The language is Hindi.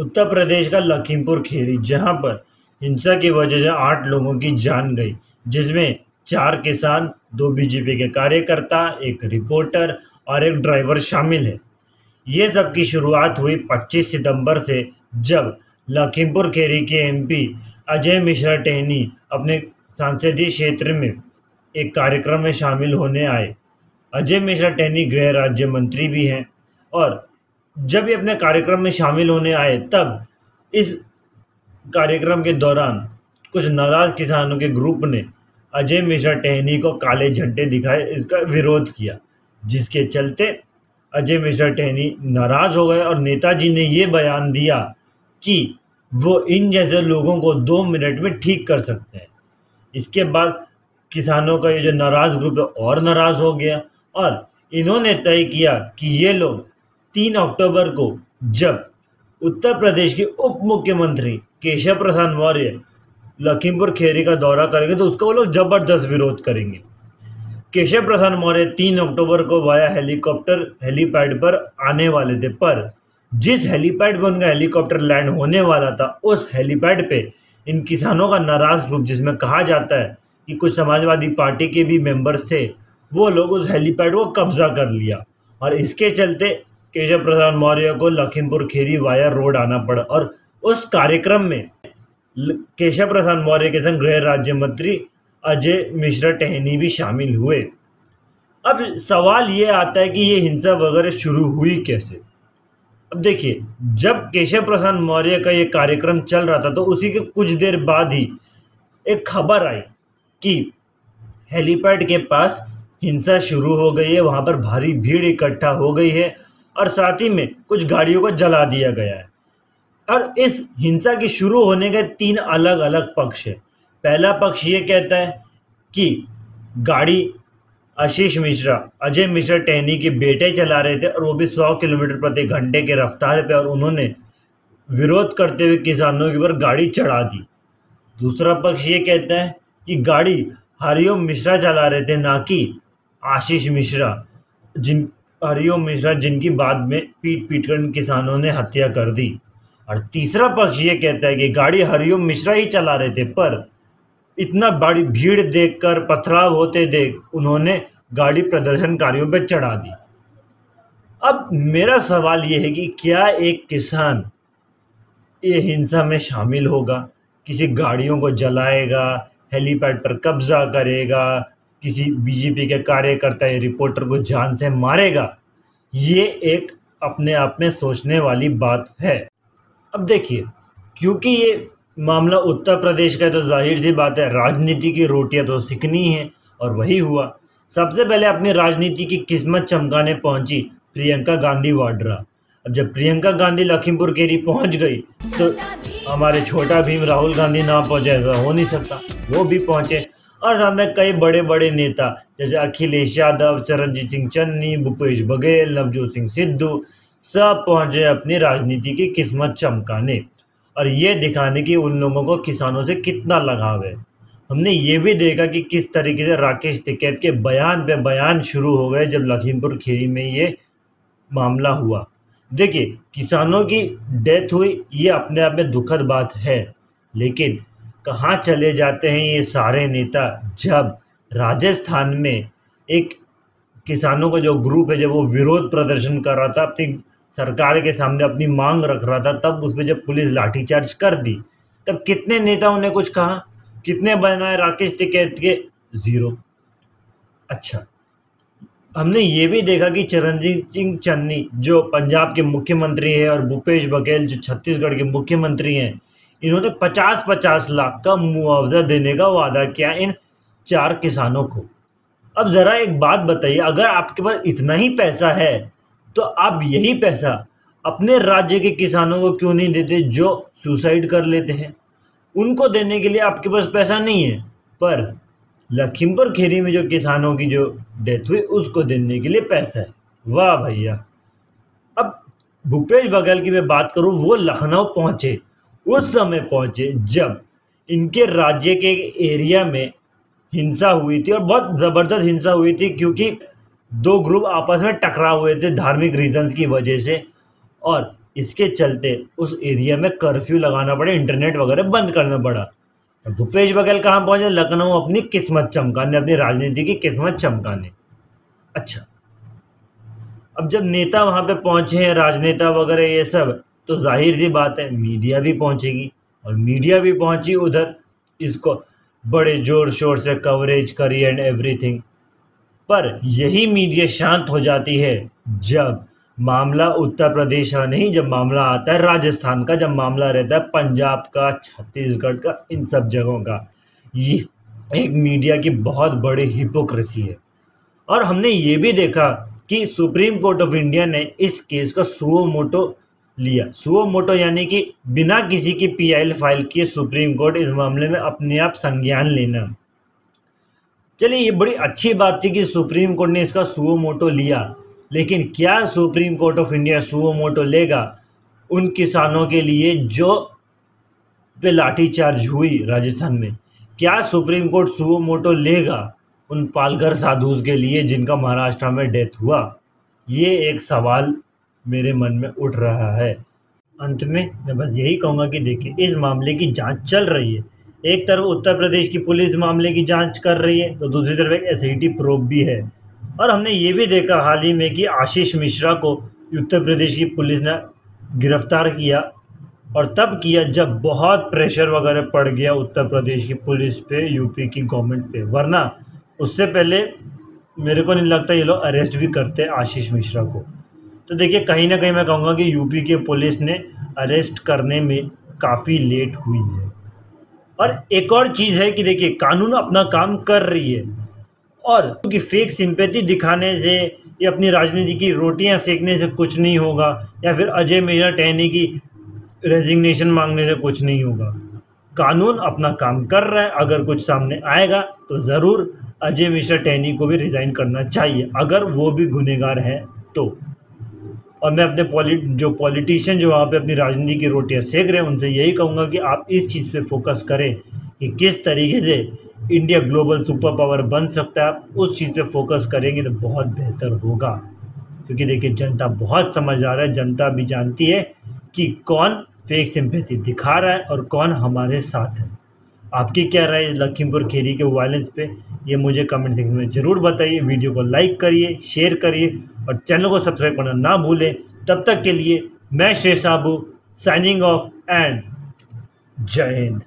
उत्तर प्रदेश का लखीमपुर खेरी जहाँ पर हिंसा की वजह से आठ लोगों की जान गई, जिसमें चार किसान, दो बीजेपी के कार्यकर्ता, एक रिपोर्टर और एक ड्राइवर शामिल है। ये सब की शुरुआत हुई 25 सितंबर से, जब लखीमपुर खेरी के एमपी अजय मिश्रा टेहनी अपने सांसदीय क्षेत्र में एक कार्यक्रम में शामिल होने आए। अजय मिश्रा टेहनी गृह राज्य मंत्री भी हैं और जब ये अपने कार्यक्रम में शामिल होने आए, तब इस कार्यक्रम के दौरान कुछ नाराज़ किसानों के ग्रुप ने अजय मिश्रा टहनी को काले झंडे दिखाए, इसका विरोध किया, जिसके चलते अजय मिश्रा टहनी नाराज़ हो गए और नेताजी ने ये बयान दिया कि वो इन जैसे लोगों को दो मिनट में ठीक कर सकते हैं। इसके बाद किसानों का ये जो नाराज़ ग्रुप है, और नाराज़ हो गया और इन्होंने तय किया कि ये लोग तीन अक्टूबर को, जब उत्तर प्रदेश के उप मुख्यमंत्री केशव प्रसाद मौर्य लखीमपुर खेरी का दौरा करेंगे तो उसका वो लोग ज़बरदस्त विरोध करेंगे। केशव प्रसाद मौर्य तीन अक्टूबर को वाया हेलीकॉप्टर, हेलीपैड पर आने वाले थे, पर जिस हेलीपैड पर उनका हेलीकॉप्टर लैंड होने वाला था, उस हेलीपैड पे इन किसानों का नाराज़ ग्रुप जिसमें कहा जाता है कि कुछ समाजवादी पार्टी के भी मेंबर्स थे, वो लोग उस हेलीपैड को कब्जा कर लिया। और इसके चलते केशव प्रसाद मौर्य को लखीमपुर खेरी वाया रोड आना पड़ा और उस कार्यक्रम में केशव प्रसाद मौर्य के संग गृह राज्य मंत्री अजय मिश्रा टहनी भी शामिल हुए। अब सवाल ये आता है कि ये हिंसा वगैरह शुरू हुई कैसे? अब देखिए, जब केशव प्रसाद मौर्य का ये कार्यक्रम चल रहा था तो उसी के कुछ देर बाद ही एक खबर आई कि हेलीपैड के पास हिंसा शुरू हो गई है, वहाँ पर भारी भीड़ इकट्ठा हो गई है और साथ ही में कुछ गाड़ियों को जला दिया गया है। और इस हिंसा के शुरू होने के तीन अलग अलग पक्ष है। पहला पक्ष ये कहता है कि गाड़ी आशीष मिश्रा, अजय मिश्रा टहनी के बेटे चला रहे थे और वो भी सौ किलोमीटर प्रति घंटे के रफ्तार पे और उन्होंने विरोध करते हुए किसानों के ऊपर गाड़ी चढ़ा दी। दूसरा पक्ष ये कहता है कि गाड़ी हरिओम मिश्रा चला रहे थे, ना कि आशीष मिश्रा, जिन हरिओम मिश्रा, जिनकी बाद में पीट पीट कर किसानों ने हत्या कर दी। और तीसरा पक्ष ये कहता है कि गाड़ी हरिओम मिश्रा ही चला रहे थे, पर इतना बड़ी भीड़ देखकर, पथराव होते देख उन्होंने गाड़ी प्रदर्शनकारियों पर चढ़ा दी। अब मेरा सवाल ये है कि क्या एक किसान ये हिंसा में शामिल होगा? किसी गाड़ियों को जलाएगा, हेलीपैड पर कब्जा करेगा किसी बीजेपी के कार्यकर्ता या रिपोर्टर को जान से मारेगा, ये एक अपने आप में सोचने वाली बात है। अब देखिए, क्योंकि ये मामला उत्तर प्रदेश का है तो ज़ाहिर सी बात है, राजनीति की रोटियाँ तो सिकनी है, और वही हुआ। सबसे पहले अपनी राजनीति की किस्मत चमकाने पहुँची प्रियंका गांधी वाड्रा। अब जब प्रियंका गांधी लखीमपुर केरी पहुँच गई तो हमारे छोटा भीम राहुल गांधी ना पहुँचे, ऐसा हो नहीं सकता। वो भी पहुँचे और में कई बड़े बड़े नेता, जैसे अखिलेश यादव, चरणजीत सिंह चन्नी, भूपेश बघेल, नवजोत सिंह सिद्धू, सब पहुँचे अपनी राजनीति की किस्मत चमकाने। और ये दिखाने की उन लोगों को किसानों से कितना लगाव है। हमने ये भी देखा कि किस तरीके से राकेश टिकैत के बयान पे बयान शुरू हो गए जब लखीमपुर खीरी में ये मामला हुआ। देखिए, किसानों की डेथ हुई, ये अपने आप में दुखद बात है, लेकिन कहाँ चले जाते हैं ये सारे नेता जब राजस्थान में एक किसानों का जो ग्रुप है, जब वो विरोध प्रदर्शन कर रहा था, अपनी सरकार के सामने अपनी मांग रख रहा था, तब उस पर जब पुलिस लाठीचार्ज कर दी, तब कितने नेताओं ने कुछ कहा? कितने बनाए राकेश टिकैत के ज़ीरो। अच्छा हमने ये भी देखा कि चरणजीत सिंह चन्नी, जो पंजाब के मुख्यमंत्री हैं, और भूपेश बघेल, जो छत्तीसगढ़ के मुख्यमंत्री हैं इन्होंने पचास पचास लाख का मुआवजा देने का वादा किया इन चार किसानों को। अब ज़रा एक बात बताइए, अगर आपके पास इतना ही पैसा है तो आप यही पैसा अपने राज्य के किसानों को क्यों नहीं देते जो सुसाइड कर लेते हैं? उनको देने के लिए आपके पास पैसा नहीं है, पर लखीमपुर खेरी में जो किसानों की जो डेथ हुई, उसको देने के लिए पैसा है। वाह भैया। अब भूपेश बघेल की मैं बात करूँ, वो लखनऊ पहुँचे। उस समय पहुँचे जब इनके राज्य के एरिया में हिंसा हुई थी और बहुत ज़बरदस्त हिंसा हुई थी क्योंकि दो ग्रुप आपस में टकरा हुए थे धार्मिक रीजंस की वजह से और इसके चलते उस एरिया में कर्फ्यू लगाना पड़ा इंटरनेट वगैरह बंद करना पड़ा। भूपेश बघेल कहाँ पहुँचे? लखनऊ, अपनी किस्मत चमकाने, अपनी राजनीति की किस्मत चमकाने। अच्छा। अब जब नेता वहाँ पे पहुँचे हैं, राजनेता वगैरह ये सब तो ज़ाहिर सी बात है मीडिया भी पहुंचेगी और मीडिया भी पहुँची उधर, इसको बड़े ज़ोर शोर से कवरेज करी एंड एवरीथिंग पर यही मीडिया शांत हो जाती है जब मामला उत्तर प्रदेश का नहीं, जब मामला आता है राजस्थान का, जब मामला रहता है पंजाब का, छत्तीसगढ़ का, इन सब जगहों का। ये एक मीडिया की बहुत बड़ी हिपोक्रेसी है। और हमने ये भी देखा कि सुप्रीम कोर्ट ऑफ़ इंडिया ने इस केस का सुओ मोटो लिया। सुओ मोटो यानी कि बिना किसी की पीआईएल फ़ाइल किए सुप्रीम कोर्ट इस मामले में अपने आप संज्ञान लेना। चलिए, ये बड़ी अच्छी बात थी कि सुप्रीम कोर्ट ने इसका सुओ मोटो लिया, लेकिन क्या Supreme Court of India suo motu लेगा उन किसानों के लिए जो पे लाठीचार्ज हुई राजस्थान में? क्या सुप्रीम कोर्ट सुओ मोटो लेगा उन पालघर साधुज के लिए जिनका महाराष्ट्र में डेथ हुआ? ये एक सवाल मेरे मन में उठ रहा है। अंत में मैं बस यही कहूँगा कि देखिए, इस मामले की जाँच चल रही है। एक तरफ़ उत्तर प्रदेश की पुलिस मामले की जाँच कर रही है तो दूसरी तरफ़ एक एस प्रोब भी है। और हमने ये भी देखा हाल ही में कि आशीष मिश्रा को उत्तर प्रदेश की पुलिस ने गिरफ़्तार किया और तब किया जब बहुत प्रेशर वगैरह पड़ गया उत्तर प्रदेश की पुलिस पे यूपी की गवर्नमेंट पे। वरना उससे पहले मेरे को नहीं लगता ये लोग अरेस्ट भी करते आशीष मिश्रा को। तो देखिए, कहीं ना कहीं मैं कहूँगा कि यूपी के पुलिस ने अरेस्ट करने में काफ़ी लेट हुई है। और एक और चीज़ है कि देखिए, कानून अपना काम कर रही है और क्योंकि फेक सिंपैथी दिखाने से, या अपनी राजनीति की रोटियाँ सेकने से कुछ नहीं होगा, या फिर अजय मेरा टहनी की रेजिग्नेशन मांगने से कुछ नहीं होगा। कानून अपना काम कर रहा है, अगर कुछ सामने आएगा तो ज़रूर अजय मिश्रा टहनी को भी रिज़ाइन करना चाहिए, अगर वो भी गुनहगार हैं तो। और मैं अपने पॉलि, जो पॉलिटिशियन जो वहाँ पे अपनी राजनीति की रोटियाँ सेक रहे हैं, उनसे यही कहूँगा कि आप इस चीज़ पे फोकस करें कि किस तरीके से इंडिया ग्लोबल सुपर पावर बन सकता है। उस चीज़ पे फोकस करेंगे तो बहुत बेहतर होगा। क्योंकि देखिए, जनता बहुत समझदार है, जनता भी जानती है कि कौन फेक सिंपैथी दिखा रहा है और कौन हमारे साथ है। आपकी क्या राय लखीमपुर खेरी के वायलेंस पे? ये मुझे कमेंट सेक्शन में ज़रूर बताइए। वीडियो को लाइक करिए शेयर करिए और चैनल को सब्सक्राइब करना ना भूलें। तब तक के लिए मैं श्रेय साबू साइनिंग ऑफ़ एंड जय हिंद।